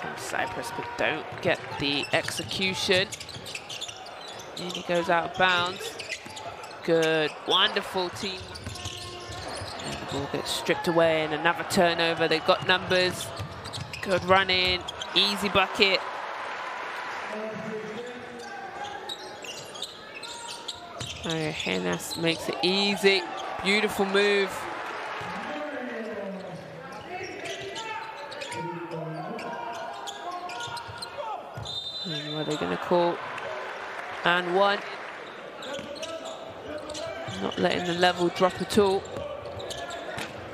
from Cyprus, but don't get the execution. And he goes out of bounds. Good, wonderful team. And the ball gets stripped away and another turnover. They've got numbers. Good running, easy bucket. Oh, Henas makes it easy. Beautiful move. Are they going to call? And one. Not letting the level drop at all.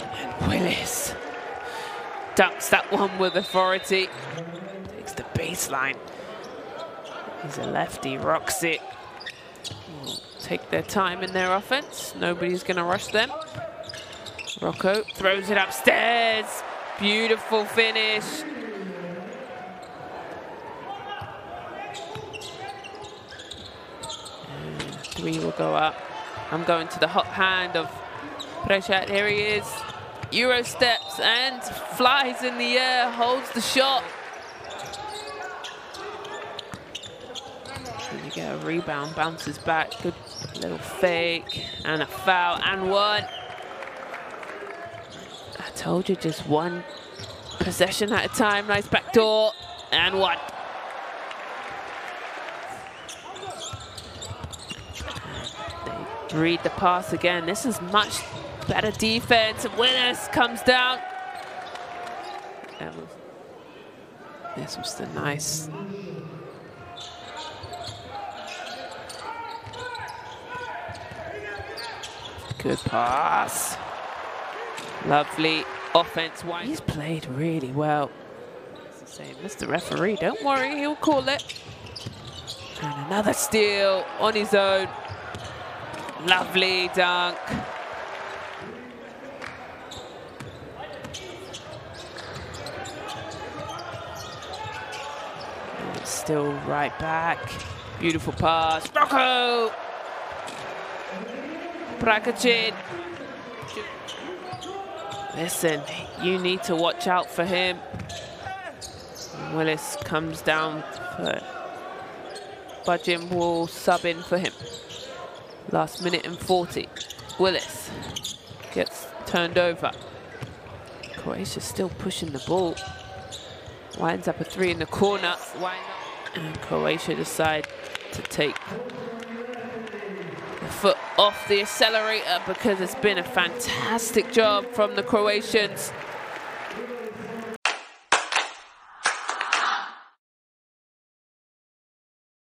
And Willis ducks that one with authority. Takes the baseline. He's a lefty, rocks it. Take their time in their offense. Nobody's going to rush them. Roko throws it upstairs. Beautiful finish. And three will go up. I'm going to the hot hand of Prešat. Here he is. Euro steps and flies in the air, holds the shot. You get a rebound, bounces back. Good little fake and a foul and one. I told you just one possession at a time. Nice backdoor and one. Read the pass again. This is much better defense. Willis comes down. This was the nice. Good pass. Lovely offense. White. He's played really well. Mr. Referee, don't worry, he'll call it. And another steal on his own. Lovely dunk. still right back. Beautiful pass. Roko! Prkačin. Listen, you need to watch out for him. Willis comes down for Budgin will sub in for him. Last minute and 40. Willis gets turned over. Croatia still pushing the ball. Winds up a three in the corner. And Croatia decide to take the foot off the accelerator because it's been a fantastic job from the Croatians.